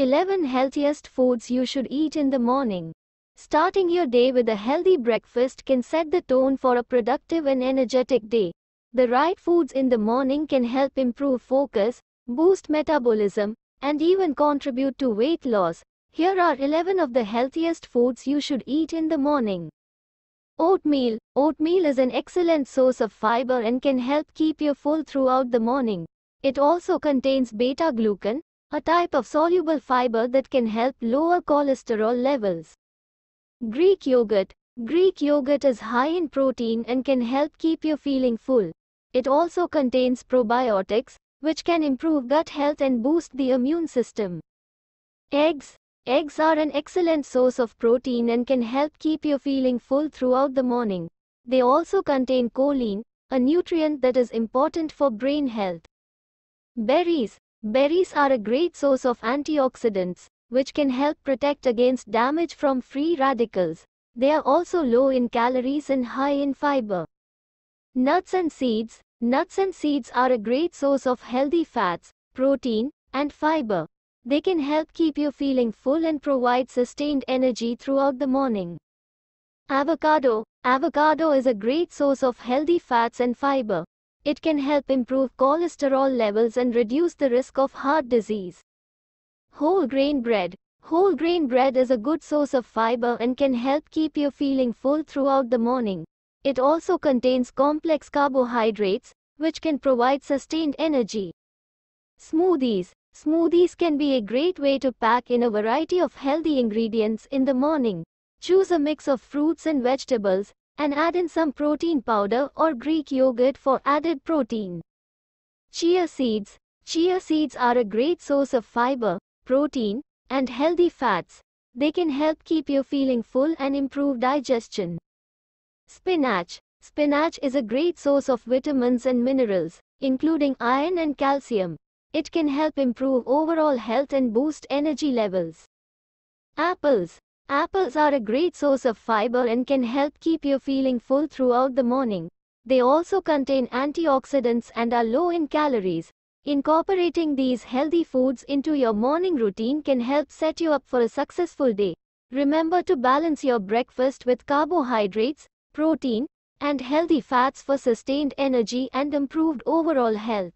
11 Healthiest Foods You Should Eat in the Morning. Starting your day with a healthy breakfast can set the tone for a productive and energetic day. The right foods in the morning can help improve focus, boost metabolism, and even contribute to weight loss. Here are 11 of the healthiest foods you should eat in the morning. Oatmeal. Oatmeal is an excellent source of fiber and can help keep you full throughout the morning. It also contains beta glucan, a type of soluble fiber that can help lower cholesterol levels. Greek yogurt. Greek yogurt is high in protein and can help keep you feeling full. It also contains probiotics, which can improve gut health and boost the immune system. Eggs. Eggs are an excellent source of protein and can help keep you feeling full throughout the morning. They also contain choline, a nutrient that is important for brain health. Berries. Berries are a great source of antioxidants, which can help protect against damage from free radicals. They are also low in calories and high in fiber. Nuts and seeds. Nuts and seeds are a great source of healthy fats, protein, and fiber. They can help keep you feeling full and provide sustained energy throughout the morning. Avocado. Avocado is a great source of healthy fats and fiber. It can help improve cholesterol levels and reduce the risk of heart disease. Whole grain bread. Whole grain bread is a good source of fiber and can help keep you feeling full throughout the morning. It also contains complex carbohydrates, which can provide sustained energy. Smoothies. Smoothies can be a great way to pack in a variety of healthy ingredients in the morning. Choose a mix of fruits and vegetables, and add in some protein powder or Greek yogurt for added protein. Chia seeds. Chia seeds are a great source of fiber, protein, and healthy fats. They can help keep you feeling full and improve digestion. Spinach. Spinach is a great source of vitamins and minerals, including iron and calcium. It can help improve overall health and boost energy levels. Apples. Apples are a great source of fiber and can help keep you feeling full throughout the morning. They also contain antioxidants and are low in calories. Incorporating these healthy foods into your morning routine can help set you up for a successful day. Remember to balance your breakfast with carbohydrates, protein, and healthy fats for sustained energy and improved overall health.